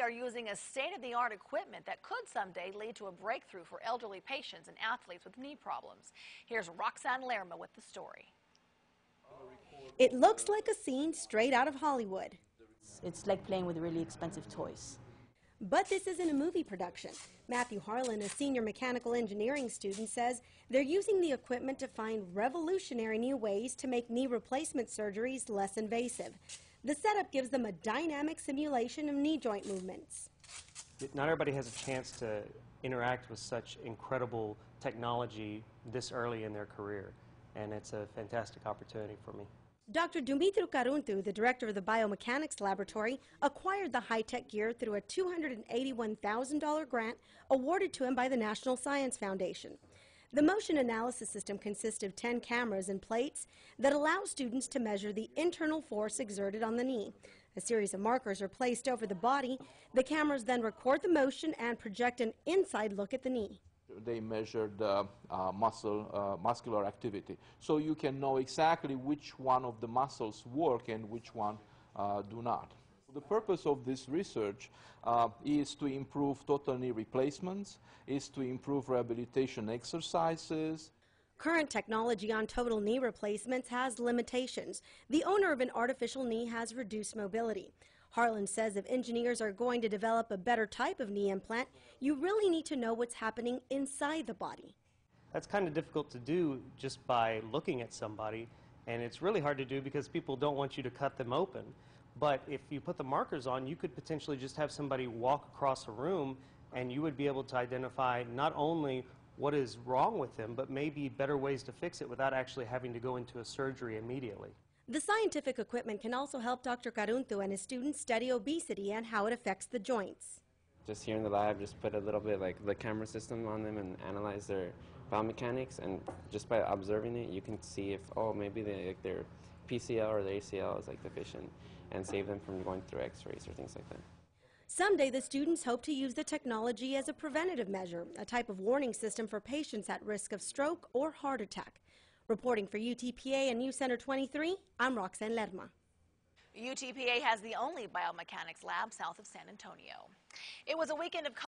UTPA are using a state-of-the-art equipment that could someday lead to a breakthrough for elderly patients and athletes with knee problems. Here's Roxanne Lerma with the story. It looks like a scene straight out of Hollywood. It's like playing with really expensive toys. But this isn't a movie production. Matthew Harlan, a senior mechanical engineering student, says they're using the equipment to find revolutionary new ways to make knee replacement surgeries less invasive. The setup gives them a dynamic simulation of knee joint movements. Not everybody has a chance to interact with such incredible technology this early in their career, and it's a fantastic opportunity for me. Dr. Dumitru Caruntu, the director of the biomechanics laboratory, acquired the high-tech gear through a $281,000 grant awarded to him by the National Science Foundation. The motion analysis system consists of 10 cameras and plates that allow students to measure the internal force exerted on the knee. A series of markers are placed over the body. The cameras then record the motion and project an inside look at the knee. They measured the uh, muscle, uh, muscular activity. So you can know exactly which one of the muscles work and which one uh, do not. The purpose of this research uh, is to improve total knee replacements, is to improve rehabilitation exercises. Current technology on total knee replacements has limitations. The owner of an artificial knee has reduced mobility. Harlan says if engineers are going to develop a better type of knee implant, you really need to know what's happening inside the body. That's kind of difficult to do just by looking at somebody, and it's really hard to do because people don't want you to cut them open. But if you put the markers on, you could potentially just have somebody walk across a room and you would be able to identify not only what is wrong with them, but maybe better ways to fix it without actually having to go into a surgery immediately. The scientific equipment can also help Dr. Caruntu and his students study obesity and how it affects the joints. Just here in the lab, just put a little bit like the camera system on them and analyze their biomechanics, and just by observing it, you can see if, oh, maybe they, like, their PCL or their ACL is like deficient and save them from going through x-rays or things like that. Someday the students hope to use the technology as a preventative measure, a type of warning system for patients at risk of stroke or heart attack. Reporting for UTPA and News Center 23, I'm Roxanne Lerma. UTPA has the only biomechanics lab south of San Antonio. It was a weekend of